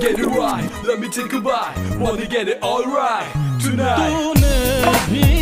get it right. Let me take a bite. Wanna get it all right tonight.